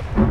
up!